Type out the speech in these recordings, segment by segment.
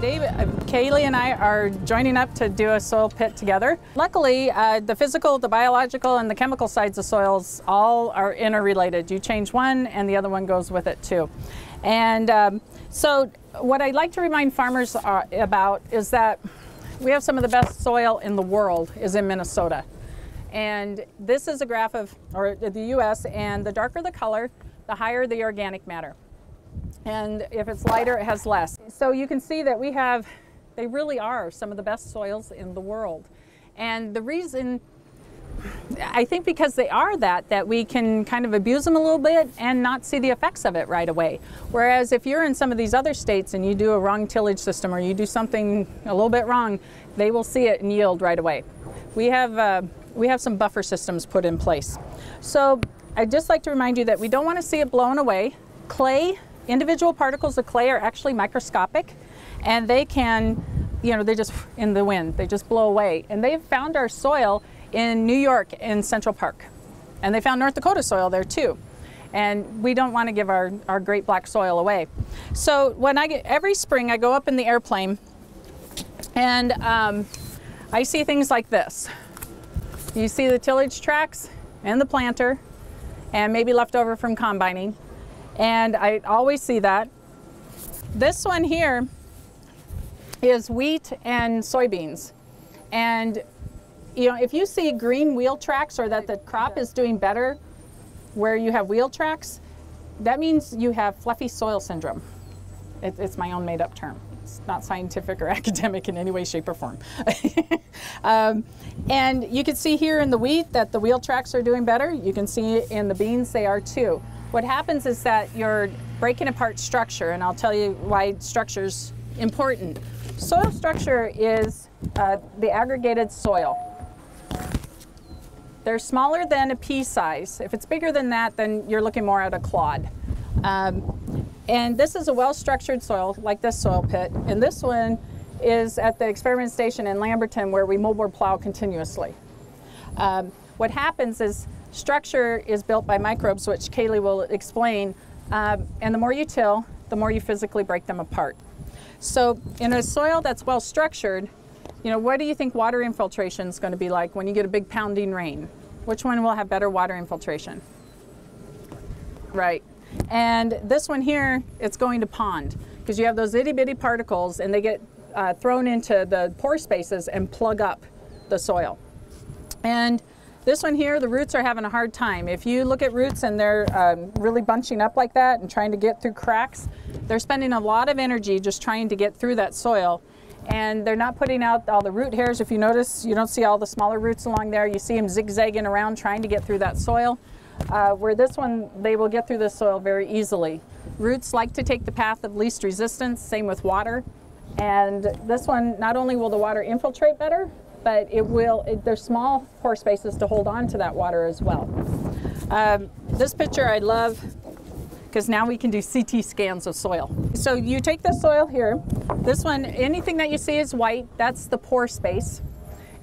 today uh, Caley and I are joining up to do a soil pit together. Luckily, uh, the physical, the biological, and the chemical sides of soils all are interrelated. You change one and the other one goes with it too. And um, so what I'd like to remind farmers uh, about is that we have some of the best soil in the world is in Minnesota. And this is a graph of or the US and the darker the color, the higher the organic matter. And if it's lighter, it has less. So you can see that we have, they really are some of the best soils in the world. And the reason, I think because they are that, that we can kind of abuse them a little bit and not see the effects of it right away. Whereas if you're in some of these other states and you do a wrong tillage system or you do something a little bit wrong, they will see it and yield right away. We have, uh, we have some buffer systems put in place. So I'd just like to remind you that we don't want to see it blown away. Clay individual particles of clay are actually microscopic and they can, you know, they just in the wind, they just blow away. And they've found our soil in New York in Central Park. And they found North Dakota soil there too. And we don't want to give our, our great black soil away. So when I get, every spring I go up in the airplane and um, I see things like this. You see the tillage tracks and the planter and maybe left over from combining. And I always see that. This one here is wheat and soybeans. And you know, if you see green wheel tracks or that the crop is doing better where you have wheel tracks, that means you have fluffy soil syndrome. It, it's my own made up term. It's not scientific or academic in any way, shape, or form. um, and you can see here in the wheat that the wheel tracks are doing better. You can see in the beans they are too. What happens is that you're breaking apart structure, and I'll tell you why structure's important. Soil structure is uh, the aggregated soil. They're smaller than a pea size. If it's bigger than that, then you're looking more at a clod. Um, and this is a well-structured soil, like this soil pit. And this one is at the experiment station in Lamberton where we moldboard plow continuously. Um, what happens is Structure is built by microbes, which Caley will explain. Um, and the more you till, the more you physically break them apart. So in a soil that's well structured, you know, what do you think water infiltration is going to be like when you get a big pounding rain? Which one will have better water infiltration? Right. And this one here, it's going to pond because you have those itty bitty particles and they get uh, thrown into the pore spaces and plug up the soil. And this one here, the roots are having a hard time. If you look at roots and they're um, really bunching up like that and trying to get through cracks, they're spending a lot of energy just trying to get through that soil. And they're not putting out all the root hairs. If you notice, you don't see all the smaller roots along there. You see them zigzagging around trying to get through that soil. Uh, where this one, they will get through the soil very easily. Roots like to take the path of least resistance, same with water. And this one, not only will the water infiltrate better, but it will, it, there's small pore spaces to hold on to that water as well. Um, this picture I love because now we can do CT scans of soil. So you take the soil here, this one, anything that you see is white, that's the pore space.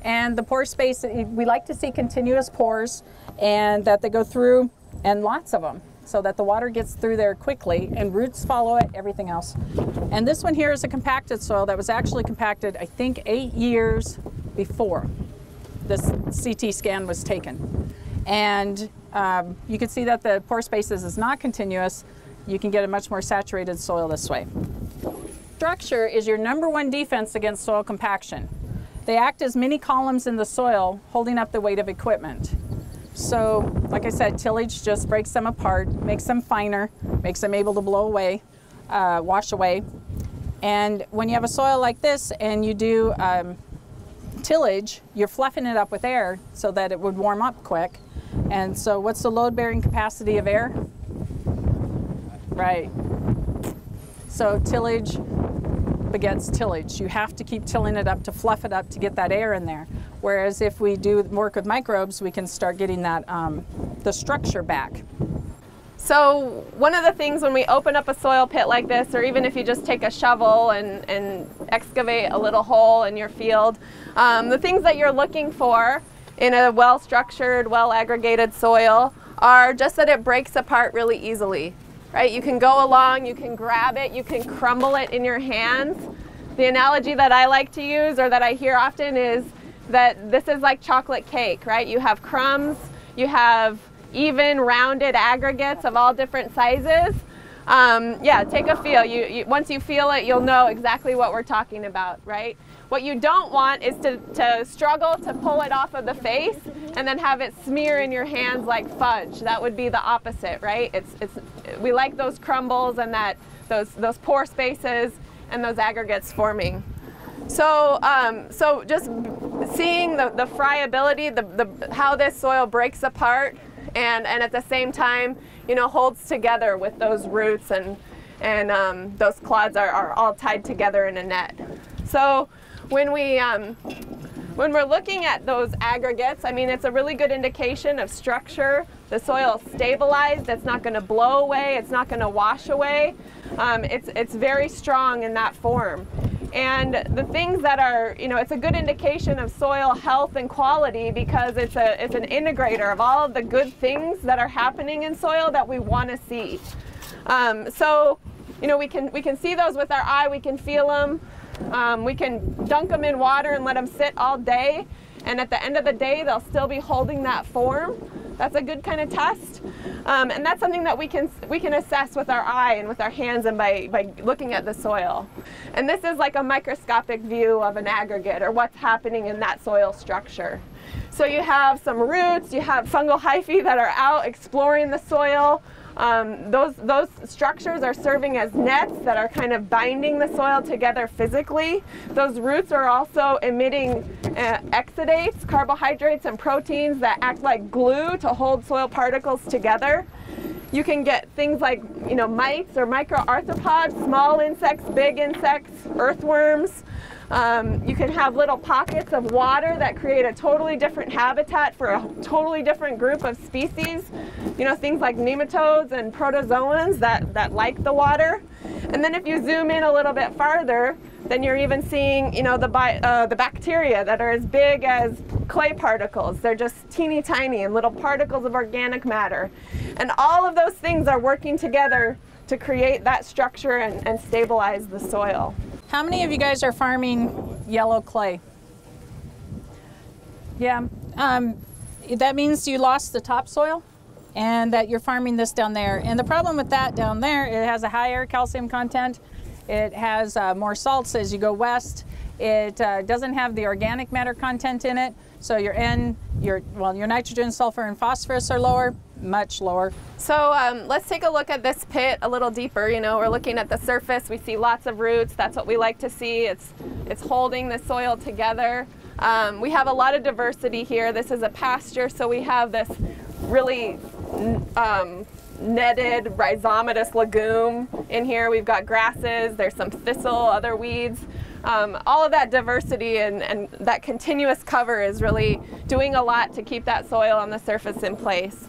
And the pore space, we like to see continuous pores and that they go through and lots of them so that the water gets through there quickly and roots follow it, everything else. And this one here is a compacted soil that was actually compacted, I think, eight years before this CT scan was taken. And um, you can see that the pore spaces is not continuous. You can get a much more saturated soil this way. Structure is your number one defense against soil compaction. They act as mini columns in the soil, holding up the weight of equipment. So, like I said, tillage just breaks them apart, makes them finer, makes them able to blow away, uh, wash away. And when you have a soil like this and you do um, tillage, you're fluffing it up with air so that it would warm up quick. And so what's the load bearing capacity of air? Right. So tillage begets tillage. You have to keep tilling it up to fluff it up to get that air in there. Whereas if we do work with microbes, we can start getting that um, the structure back. So one of the things when we open up a soil pit like this, or even if you just take a shovel and, and excavate a little hole in your field, um, the things that you're looking for in a well-structured, well-aggregated soil are just that it breaks apart really easily, right? You can go along, you can grab it, you can crumble it in your hands, the analogy that I like to use or that I hear often is that this is like chocolate cake, right? You have crumbs, you have even rounded aggregates of all different sizes. Um, yeah, take a feel. You, you, once you feel it, you'll know exactly what we're talking about, right? What you don't want is to, to struggle to pull it off of the face and then have it smear in your hands like fudge. That would be the opposite, right? It's, it's, we like those crumbles and that, those, those pore spaces and those aggregates forming. So, um, so just seeing the, the friability, the, the, how this soil breaks apart and, and at the same time, you know, holds together with those roots and, and um, those clods are, are all tied together in a net. So when we um, when we're looking at those aggregates, I mean, it's a really good indication of structure. The soil is stabilized. It's not going to blow away. It's not going to wash away. Um, it's, it's very strong in that form. And the things that are, you know, it's a good indication of soil health and quality because it's, a, it's an integrator of all of the good things that are happening in soil that we want to see. Um, so, you know, we can, we can see those with our eye, we can feel them. Um, we can dunk them in water and let them sit all day, and at the end of the day, they'll still be holding that form. That's a good kind of test. Um, and that's something that we can, we can assess with our eye and with our hands and by, by looking at the soil. And this is like a microscopic view of an aggregate or what's happening in that soil structure. So you have some roots, you have fungal hyphae that are out exploring the soil. Um, those, those structures are serving as nets that are kind of binding the soil together physically. Those roots are also emitting uh, exudates, carbohydrates and proteins that act like glue to hold soil particles together. You can get things like, you know, mites or microarthropods, small insects, big insects, earthworms. Um, you can have little pockets of water that create a totally different habitat for a totally different group of species. You know, things like nematodes and protozoans that, that like the water. And then if you zoom in a little bit farther, then you're even seeing, you know, the, uh, the bacteria that are as big as clay particles. They're just teeny tiny and little particles of organic matter. And all of those things are working together to create that structure and, and stabilize the soil. How many of you guys are farming yellow clay? Yeah, um, that means you lost the topsoil and that you're farming this down there. And the problem with that down there, it has a higher calcium content. It has uh, more salts as you go west. It uh, doesn't have the organic matter content in it. So your N, your, well, your nitrogen, sulfur, and phosphorus are lower much lower. So um, let's take a look at this pit a little deeper. You know, we're looking at the surface. We see lots of roots. That's what we like to see. It's, it's holding the soil together. Um, we have a lot of diversity here. This is a pasture, so we have this really um, netted rhizomatous legume in here. We've got grasses, there's some thistle, other weeds. Um, all of that diversity and, and that continuous cover is really doing a lot to keep that soil on the surface in place.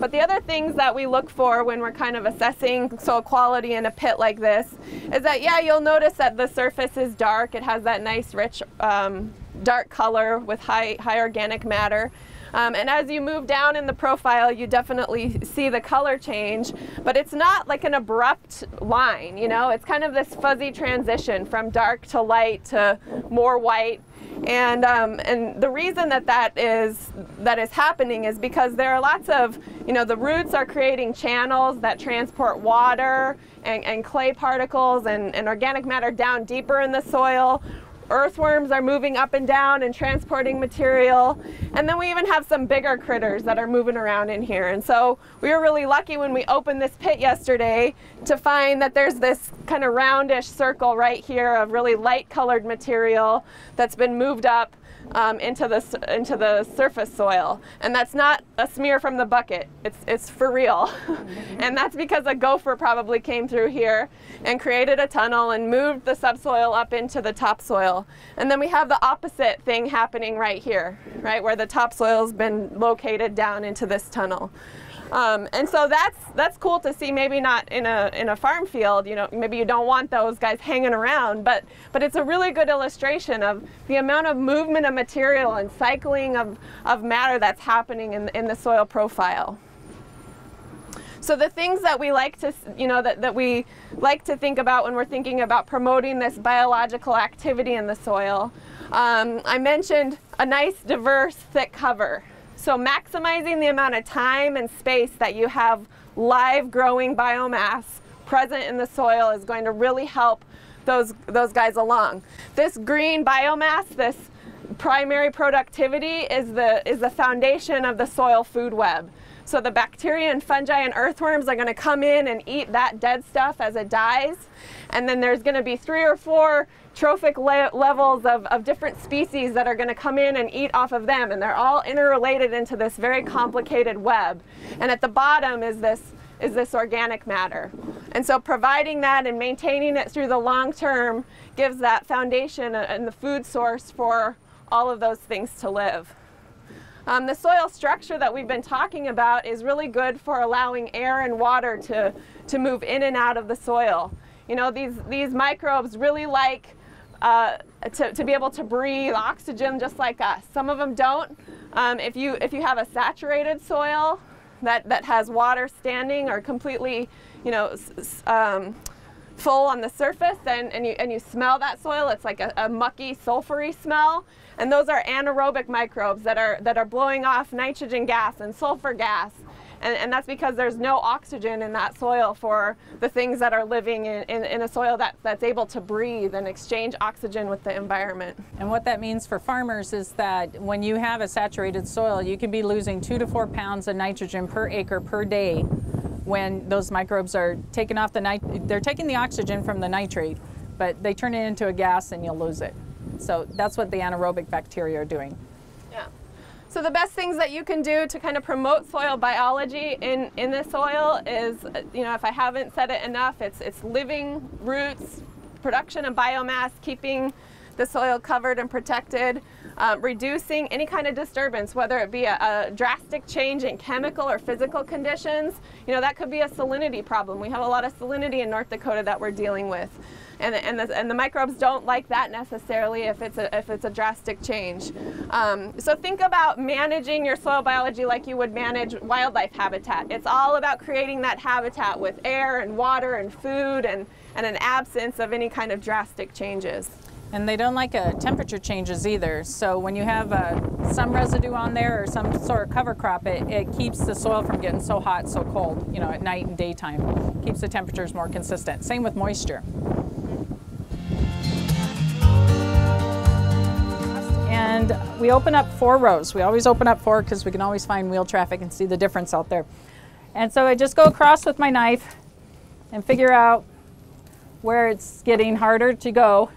But the other things that we look for when we're kind of assessing soil quality in a pit like this is that, yeah, you'll notice that the surface is dark. It has that nice, rich, um, dark color with high, high organic matter. Um, and as you move down in the profile, you definitely see the color change, but it's not like an abrupt line, you know? It's kind of this fuzzy transition from dark to light to more white. And, um, and the reason that that is, that is happening is because there are lots of, you know, the roots are creating channels that transport water and, and clay particles and, and organic matter down deeper in the soil earthworms are moving up and down and transporting material. And then we even have some bigger critters that are moving around in here. And so we were really lucky when we opened this pit yesterday to find that there's this kind of roundish circle right here of really light colored material that's been moved up um, into, the, into the surface soil. And that's not a smear from the bucket, it's, it's for real. and that's because a gopher probably came through here and created a tunnel and moved the subsoil up into the topsoil. And then we have the opposite thing happening right here, right, where the topsoil's been located down into this tunnel. Um, and so that's that's cool to see. Maybe not in a in a farm field, you know, maybe you don't want those guys hanging around, but but it's a really good illustration of the amount of movement of material and cycling of of matter that's happening in in the soil profile. So the things that we like to, you know, that, that we like to think about when we're thinking about promoting this biological activity in the soil, um, I mentioned a nice, diverse, thick cover. So maximizing the amount of time and space that you have live growing biomass present in the soil is going to really help those, those guys along. This green biomass, this primary productivity is the, is the foundation of the soil food web. So the bacteria and fungi and earthworms are going to come in and eat that dead stuff as it dies. And then there's going to be three or four trophic le levels of, of different species that are going to come in and eat off of them. And they're all interrelated into this very complicated web. And at the bottom is this is this organic matter. And so providing that and maintaining it through the long term gives that foundation and the food source for all of those things to live. Um, the soil structure that we've been talking about is really good for allowing air and water to, to move in and out of the soil. You know, these, these microbes really like uh, to, to be able to breathe oxygen just like us. Some of them don't. Um, if, you, if you have a saturated soil that, that has water standing or completely, you know, um, full on the surface and, and, you, and you smell that soil, it's like a, a mucky, sulfury smell. And those are anaerobic microbes that are, that are blowing off nitrogen gas and sulfur gas. And, and, that's because there's no oxygen in that soil for the things that are living in, in, in, a soil that, that's able to breathe and exchange oxygen with the environment. And what that means for farmers is that when you have a saturated soil, you can be losing two to four pounds of nitrogen per acre per day when those microbes are taking off the nit they're taking the oxygen from the nitrate, but they turn it into a gas and you'll lose it. So that's what the anaerobic bacteria are doing. Yeah. So the best things that you can do to kind of promote soil biology in, in the soil is, you know, if I haven't said it enough, it's, it's living roots, production of biomass, keeping the soil covered and protected, um, reducing any kind of disturbance, whether it be a, a, drastic change in chemical or physical conditions. You know, that could be a salinity problem. We have a lot of salinity in North Dakota that we're dealing with. And, and, the, and the microbes don't like that necessarily if it's a, if it's a drastic change. Um, so think about managing your soil biology like you would manage wildlife habitat. It's all about creating that habitat with air and water and food and, and an absence of any kind of drastic changes. And they don't like uh, temperature changes either. So when you have uh, some residue on there or some sort of cover crop, it, it keeps the soil from getting so hot, so cold, you know, at night and daytime. Keeps the temperatures more consistent. Same with moisture. And we open up four rows. We always open up four because we can always find wheel traffic and see the difference out there. And so I just go across with my knife and figure out where it's getting harder to go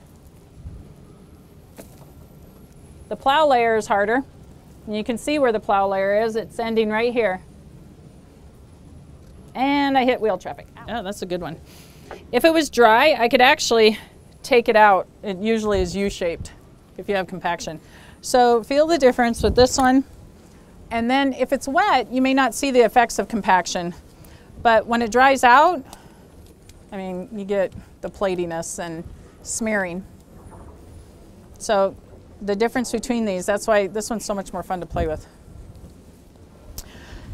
the plow layer is harder. And you can see where the plow layer is. It's ending right here. And I hit wheel traffic. Oh, that's a good one. If it was dry, I could actually take it out. It usually is U-shaped if you have compaction. So feel the difference with this one. And then if it's wet, you may not see the effects of compaction. But when it dries out, I mean, you get the platiness and smearing. So the difference between these. That's why this one's so much more fun to play with.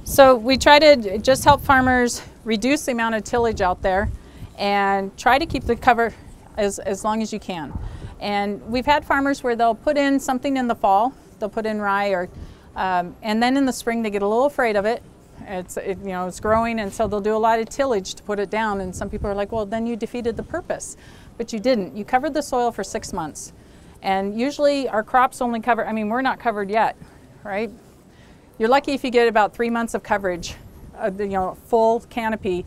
So we try to just help farmers reduce the amount of tillage out there and try to keep the cover as, as long as you can. And we've had farmers where they'll put in something in the fall, they'll put in rye or, um, and then in the spring they get a little afraid of it. It's, it, you know, it's growing and so they'll do a lot of tillage to put it down and some people are like, well then you defeated the purpose. But you didn't. You covered the soil for six months. And usually our crops only cover, I mean, we're not covered yet, right? You're lucky if you get about three months of coverage, uh, you know, full canopy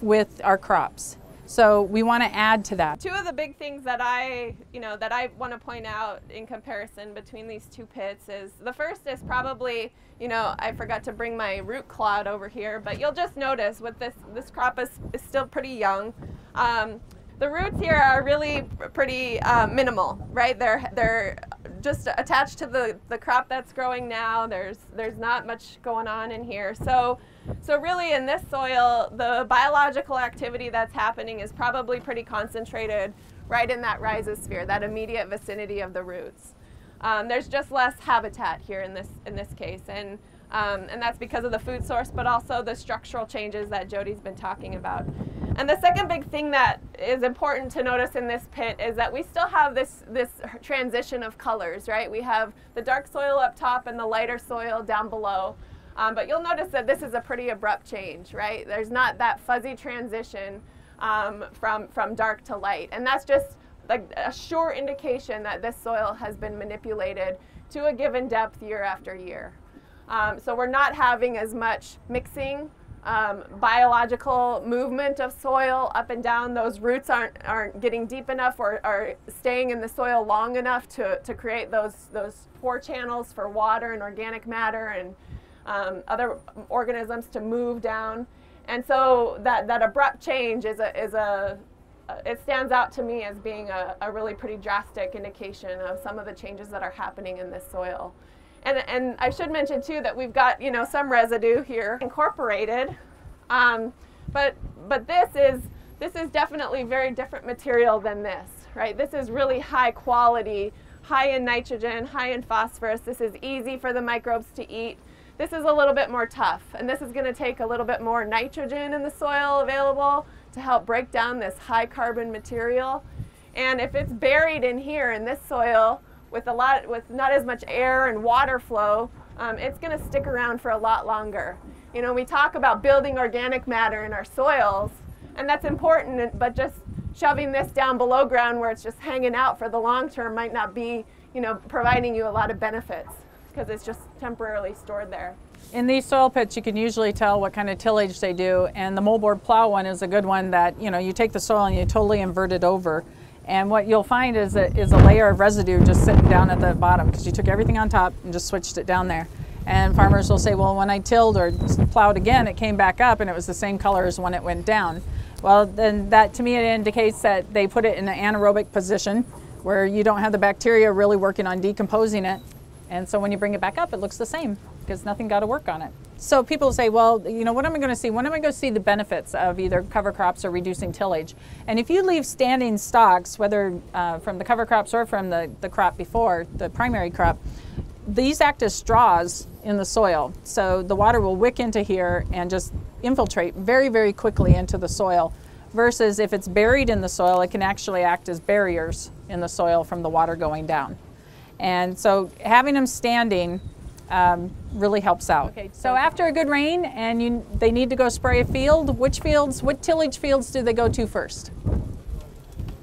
with our crops. So we want to add to that. Two of the big things that I, you know, that I want to point out in comparison between these two pits is the first is probably, you know, I forgot to bring my root cloud over here, but you'll just notice with this, this crop is, is still pretty young. Um, the roots here are really pretty uh, minimal, right? They're they're just attached to the, the crop that's growing now. There's there's not much going on in here. So so really in this soil, the biological activity that's happening is probably pretty concentrated right in that rhizosphere, that immediate vicinity of the roots. Um, there's just less habitat here in this in this case, and Um, and that's because of the food source, but also the structural changes that Jodi's been talking about. And the second big thing that is important to notice in this pit is that we still have this, this transition of colors, right? We have the dark soil up top and the lighter soil down below. Um, but you'll notice that this is a pretty abrupt change, right? There's not that fuzzy transition um, from, from dark to light. And that's just like a sure indication that this soil has been manipulated to a given depth year after year. Um, so we're not having as much mixing, um, biological movement of soil up and down. Those roots aren't, aren't getting deep enough or are staying in the soil long enough to, to create those, those pore channels for water and organic matter and um, other organisms to move down. And so that, that abrupt change is a, is a, uh, it stands out to me as being a, a really pretty drastic indication of some of the changes that are happening in this soil. And, and I should mention too that we've got you know some residue here incorporated, um, but but this is this is definitely very different material than this, right? This is really high quality, high in nitrogen, high in phosphorus. This is easy for the microbes to eat. This is a little bit more tough, and this is going to take a little bit more nitrogen in the soil available to help break down this high carbon material. And if it's buried in here in this soil with a lot, with not as much air and water flow, um, it's going to stick around for a lot longer. You know, we talk about building organic matter in our soils, and that's important, but just shoving this down below ground where it's just hanging out for the long term might not be, you know, providing you a lot of benefits because it's just temporarily stored there. In these soil pits, you can usually tell what kind of tillage they do, and the moldboard plow one is a good one that, you know, you take the soil and you totally invert it over. And what you'll find is a, is a layer of residue just sitting down at the bottom because you took everything on top and just switched it down there. And farmers will say, well, when I tilled or plowed again, it came back up and it was the same color as when it went down. Well, then that to me it indicates that they put it in an anaerobic position where you don't have the bacteria really working on decomposing it and so when you bring it back up, it looks the same because nothing got to work on it. So people say, well, you know, what am I going to see? When am I going to see the benefits of either cover crops or reducing tillage? And if you leave standing stalks, whether uh, from the cover crops or from the, the crop before, the primary crop, these act as straws in the soil. So the water will wick into here and just infiltrate very, very quickly into the soil. Versus if it's buried in the soil, it can actually act as barriers in the soil from the water going down. And so having them standing um, really helps out. Okay, so after a good rain and you, they need to go spray a field, which fields, what tillage fields do they go to first?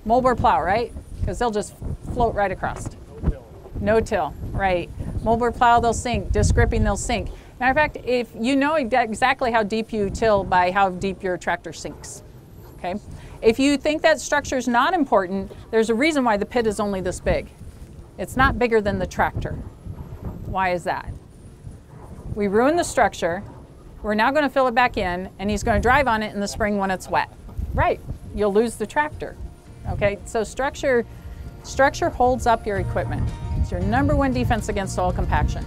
Moldboard plow, right? Because they'll just float right across. No till. No till, right. Moldboard plow, they'll sink. Disc gripping, they'll sink. Matter of fact, if you know exactly how deep you till by how deep your tractor sinks, okay? If you think that structure is not important, there's a reason why the pit is only this big. It's not bigger than the tractor. Why is that? We ruined the structure. We're now going to fill it back in, and he's going to drive on it in the spring when it's wet. Right, you'll lose the tractor. Okay, so structure, structure holds up your equipment. It's your number one defense against soil compaction.